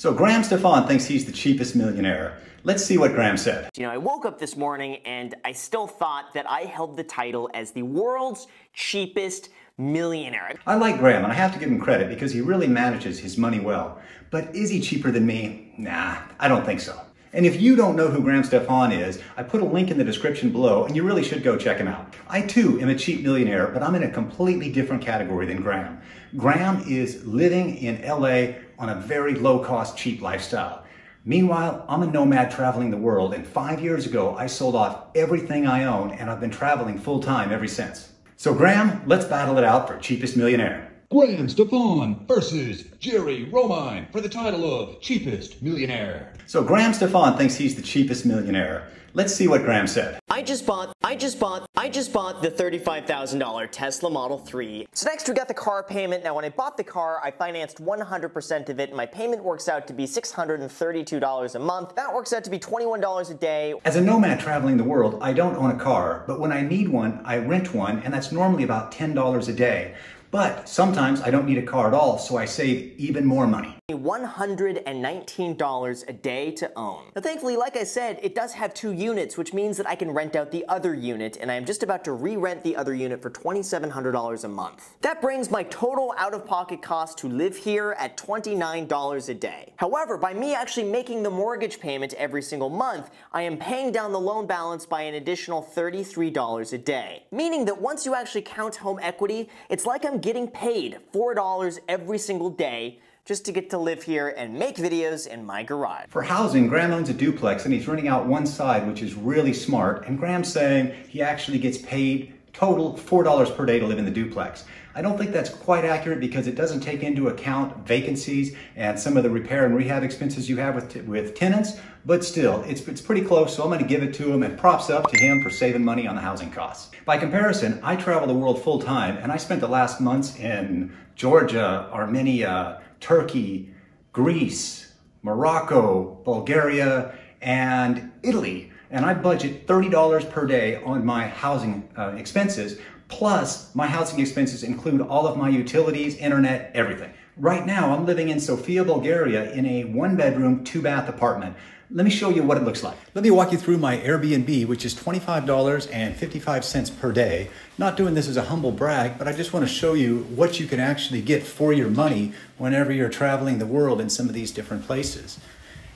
So Graham Stephan thinks he's the cheapest millionaire. Let's see what Graham said. You know, I woke up this morning and I still thought that I held the title as the world's cheapest millionaire. I like Graham and I have to give him credit because he really manages his money well. But is he cheaper than me? Nah, I don't think so. And if you don't know who Graham Stephan is, I put a link in the description below and you really should go check him out. I too am a cheap millionaire, but I'm in a completely different category than Graham. Graham is living in LA on a very low cost, cheap lifestyle. Meanwhile, I'm a nomad traveling the world and five years ago I sold off everything I own and I've been traveling full time ever since. So Graham, let's battle it out for cheapest millionaire. Graham Stephan versus Jerry Romine for the title of Cheapest Millionaire. So Graham Stephan thinks he's the cheapest millionaire. Let's see what Graham said. I just bought, I just bought, I just bought the $35,000 Tesla Model 3. So next we got the car payment. Now when I bought the car, I financed 100% of it. My payment works out to be $632 a month. That works out to be $21 a day. As a nomad traveling the world, I don't own a car, but when I need one, I rent one, and that's normally about $10 a day. But sometimes I don't need a car at all, so I save even more money. $119 a day to own. Now thankfully, like I said, it does have two units, which means that I can rent out the other unit, and I am just about to re-rent the other unit for $2,700 a month. That brings my total out-of-pocket cost to live here at $29 a day. However, by me actually making the mortgage payment every single month, I am paying down the loan balance by an additional $33 a day. Meaning that once you actually count home equity, it's like I'm getting paid $4 every single day just to get to live here and make videos in my garage. For housing, Graham owns a duplex and he's renting out one side, which is really smart. And Graham's saying he actually gets paid total $4 per day to live in the duplex. I don't think that's quite accurate because it doesn't take into account vacancies and some of the repair and rehab expenses you have with, with tenants, but still, it's, it's pretty close, so I'm gonna give it to him and props up to him for saving money on the housing costs. By comparison, I travel the world full time and I spent the last months in Georgia, Armenia, Turkey, Greece, Morocco, Bulgaria, and Italy. And I budget $30 per day on my housing uh, expenses, plus my housing expenses include all of my utilities, internet, everything. Right now, I'm living in Sofia, Bulgaria in a one bedroom, two bath apartment. Let me show you what it looks like. Let me walk you through my Airbnb, which is $25.55 per day. Not doing this as a humble brag, but I just want to show you what you can actually get for your money whenever you're traveling the world in some of these different places.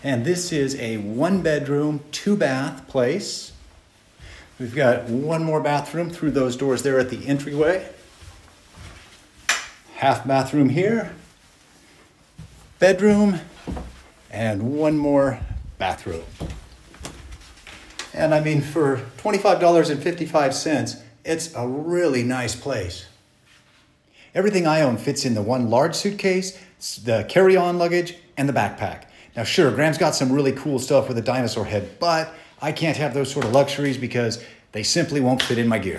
And this is a one bedroom, two bath place. We've got one more bathroom through those doors there at the entryway. Half bathroom here. Bedroom and one more bathroom. And I mean, for $25.55, it's a really nice place. Everything I own fits in the one large suitcase, the carry on luggage, and the backpack. Now, sure, Graham's got some really cool stuff with a dinosaur head, but I can't have those sort of luxuries because they simply won't fit in my gear.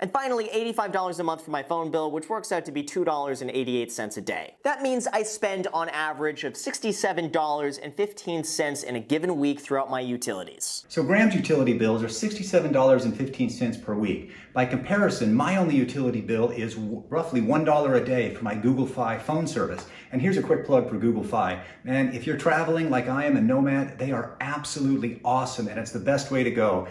And finally, $85 a month for my phone bill, which works out to be $2.88 a day. That means I spend on average of $67.15 in a given week throughout my utilities. So Graham's utility bills are $67.15 per week. By comparison, my only utility bill is roughly $1 a day for my Google Fi phone service. And here's a quick plug for Google Fi. Man, if you're traveling like I am a nomad, they are absolutely awesome and it's the best way to go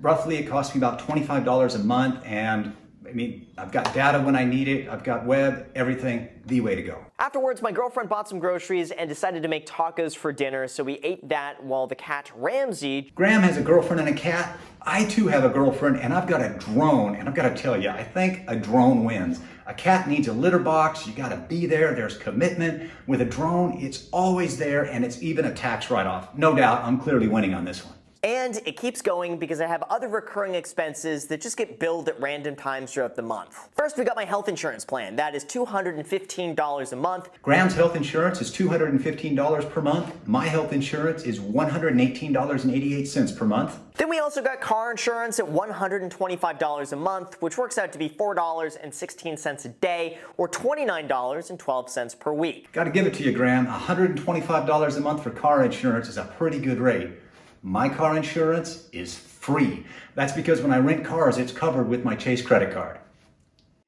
roughly it costs me about $25 a month and I mean, I've got data when I need it, I've got web, everything, the way to go. Afterwards, my girlfriend bought some groceries and decided to make tacos for dinner, so we ate that while the cat Ramsey. Graham has a girlfriend and a cat. I too have a girlfriend and I've got a drone, and I've got to tell you, I think a drone wins. A cat needs a litter box, you gotta be there, there's commitment. With a drone, it's always there and it's even a tax write-off. No doubt, I'm clearly winning on this one. And it keeps going because I have other recurring expenses that just get billed at random times throughout the month. First, we got my health insurance plan. That is $215 a month. Graham's health insurance is $215 per month. My health insurance is $118.88 per month. Then we also got car insurance at $125 a month, which works out to be $4.16 a day or $29.12 per week. Got to give it to you, Graham. $125 a month for car insurance is a pretty good rate. My car insurance is free. That's because when I rent cars, it's covered with my Chase credit card.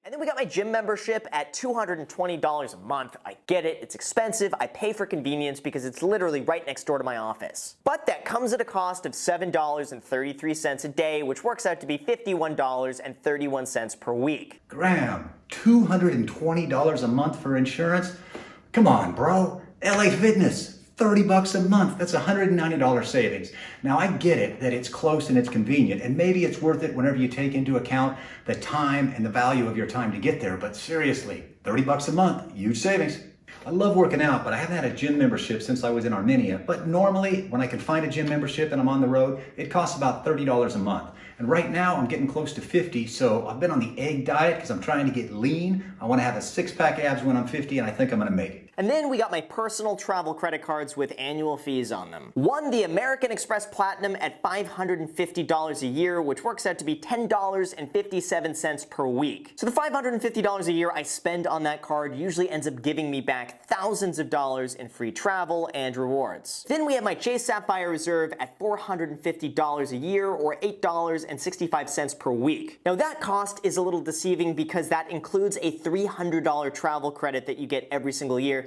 And then we got my gym membership at $220 a month. I get it, it's expensive. I pay for convenience because it's literally right next door to my office. But that comes at a cost of $7.33 a day, which works out to be $51.31 per week. Graham, $220 a month for insurance? Come on, bro. LA Fitness, 30 bucks a month. That's $190 savings. Now I get it that it's close and it's convenient and maybe it's worth it whenever you take into account the time and the value of your time to get there. But seriously, 30 bucks a month, huge savings. I love working out, but I haven't had a gym membership since I was in Armenia. But normally, when I can find a gym membership and I'm on the road, it costs about $30 a month. And right now, I'm getting close to 50, so I've been on the egg diet because I'm trying to get lean. I want to have a six pack abs when I'm 50, and I think I'm going to make it. And then we got my personal travel credit cards with annual fees on them. One, the American Express Platinum at $550 a year, which works out to be $10.57 per week. So the $550 a year I spend on that card usually ends up giving me back thousands of dollars in free travel and rewards. Then we have my Chase Sapphire Reserve at $450 a year or $8.65 per week. Now that cost is a little deceiving because that includes a $300 travel credit that you get every single year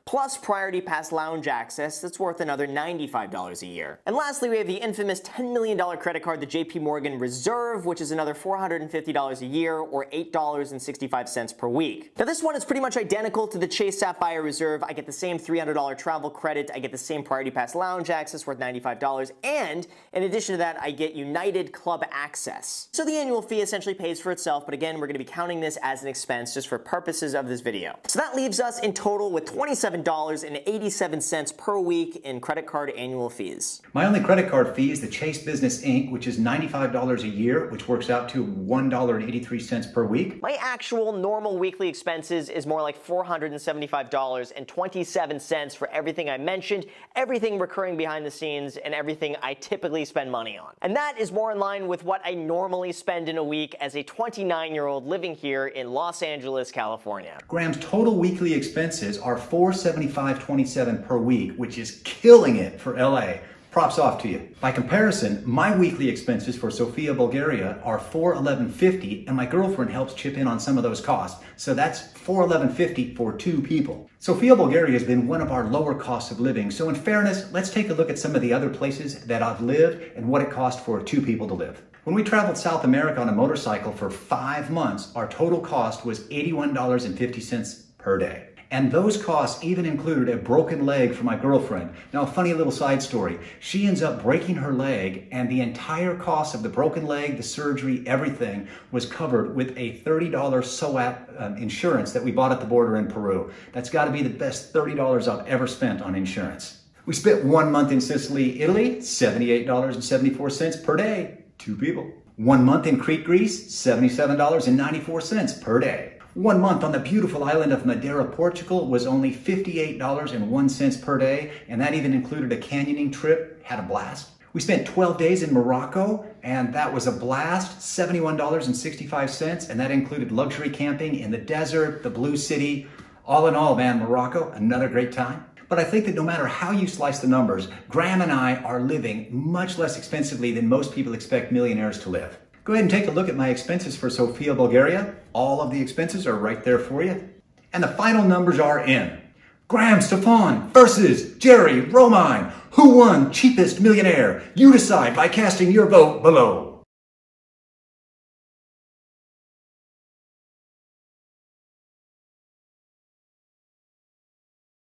plus Priority Pass lounge access that's worth another $95 a year. And lastly, we have the infamous $10 million credit card, the JP Morgan Reserve, which is another $450 a year or $8.65 per week. Now this one is pretty much identical to the Chase Sapphire Reserve. I get the same $300 travel credit, I get the same Priority Pass lounge access worth $95, and in addition to that, I get United Club access. So the annual fee essentially pays for itself, but again, we're gonna be counting this as an expense just for purposes of this video. So that leaves us in total with $27.87 per week in credit card annual fees. My only credit card fee is the Chase Business Ink., which is $95 a year, which works out to $1.83 per week. My actual normal weekly expenses is more like $475.27 for everything I mentioned, everything recurring behind the scenes, and everything I typically spend money on. And that is more in line with what I normally spend in a week as a 29 year old living here in Los Angeles, California. Graham's total weekly expenses are 475.27 per week, which is killing it for LA. Props off to you. By comparison, my weekly expenses for Sofia, Bulgaria are 411.50 and my girlfriend helps chip in on some of those costs. So that's 411.50 for two people. Sofia, Bulgaria has been one of our lower costs of living. So in fairness, let's take a look at some of the other places that I've lived and what it cost for two people to live. When we traveled South America on a motorcycle for five months, our total cost was $81.50 per day. And those costs even included a broken leg for my girlfriend. Now, a funny little side story. She ends up breaking her leg, and the entire cost of the broken leg, the surgery, everything was covered with a $30 SOAT um, insurance that we bought at the border in Peru. That's got to be the best $30 I've ever spent on insurance. We spent one month in Sicily, Italy, $78.74 per day, two people. One month in Crete, Greece, $77.94 per day. One month on the beautiful island of Madeira, Portugal was only $58.01 per day, and that even included a canyoning trip. Had a blast. We spent 12 days in Morocco, and that was a blast, $71.65, and that included luxury camping in the desert, the Blue City. All in all, man, Morocco, another great time. But I think that no matter how you slice the numbers, Graham and I are living much less expensively than most people expect millionaires to live. Go ahead and take a look at my expenses for Sofia, Bulgaria. All of the expenses are right there for you. And the final numbers are in. Graham Stephan versus Jerry Romine. Who won cheapest millionaire? You decide by casting your vote below.